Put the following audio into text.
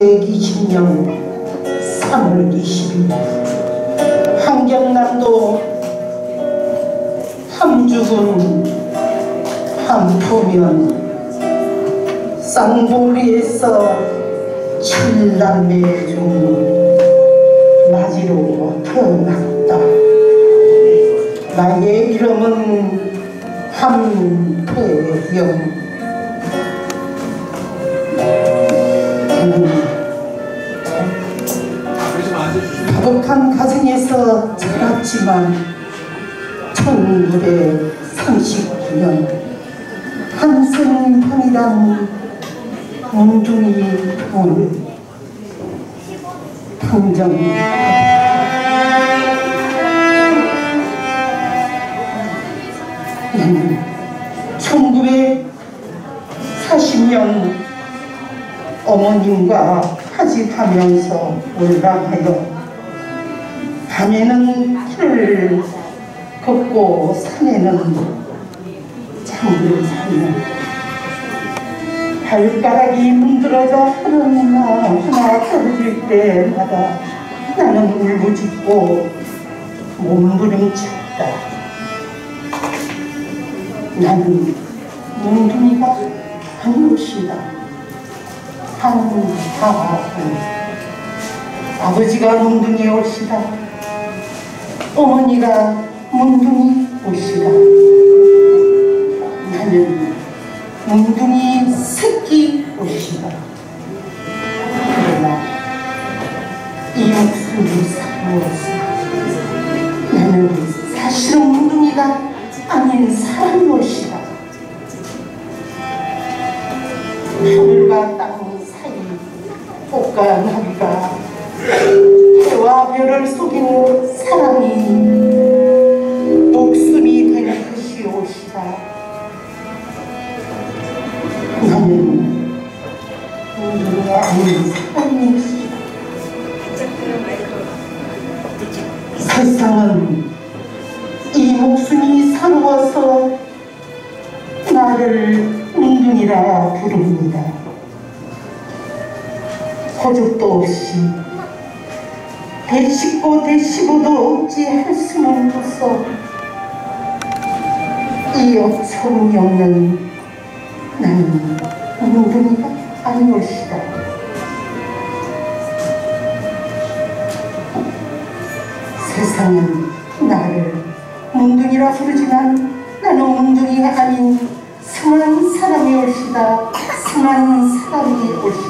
120년 3월 20일 한경남도 함주군 함포면 쌍보리에서 칠남매 중 나지로 태어났다. 나의 이름은 함태영 자랐지만 1939년 한승형이란 몽둥이 온 평정 나는 1940년 어머님과 하집하면서 올라가요. 밤에는 길을 걷고 산에는 잠을 자며 발가락이 문드러져 하나 하나 떨어질 때마다 나는 울부짖고 몸부림쳤다. 나는 몽둥이가 한 것이다. 한하고 아버지가 몽둥이 옷이다. 어머니가 몽둥이 옷이다. 나는 몽둥이 새끼 옷이다. 그러나 이 목숨이 사무었어. 나는 사실은 몽둥이가 아닌 사람 옷이다. 하늘과 땅 사이 꽃과 나비가 별을 속이는 사랑이 목숨이 된 것이 옷이다. 나는 우리가 아닌 사랑이 옷이다. 세상은 이 목숨이 사로워서 나를 웅둥이라 부릅니다. 호적도 없이 대식고 대시고도 없지 할 수는 없어 이 어처구니 없는 나는 웅둥이가 아닌 것이다. 세상은 나를 몽둥이라 부르지만 나는 몽둥이가 아닌 승한 사람이 올시다. 승한 사람이 올시다